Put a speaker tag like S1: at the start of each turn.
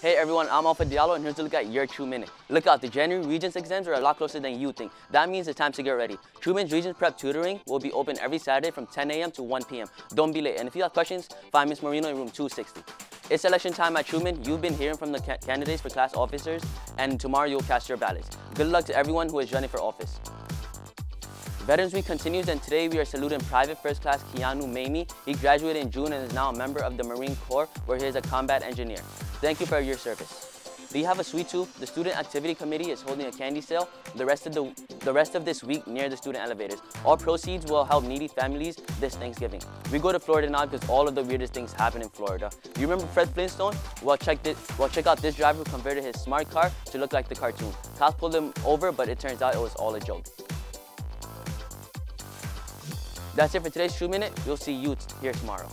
S1: Hey everyone, I'm Alpha Diallo and here's a look at your TruMinute. Look out, the January Regents exams are a lot closer than you think. That means it's time to get ready. Truman's Regents Prep Tutoring will be open every Saturday from 10 a.m. to 1 p.m. Don't be late. And if you have questions, find Miss Marino in room 260. It's election time at Truman. You've been hearing from the ca candidates for class officers and tomorrow you'll cast your ballots. Good luck to everyone who is running for office. Veterans Week continues and today we are saluting Private First Class Keanu Mamie. He graduated in June and is now a member of the Marine Corps where he is a combat engineer. Thank you for your service. You have a sweet tooth? The Student Activity Committee is holding a candy sale the rest of the, the rest of this week near the student elevators. All proceeds will help needy families this Thanksgiving. We go to Florida now because all of the weirdest things happen in Florida. You remember Fred Flintstone? Well, check this. Well, check out this driver who converted his smart car to look like the cartoon. Cops pulled him over, but it turns out it was all a joke. That's it for today's TruMinute. We'll see you here tomorrow.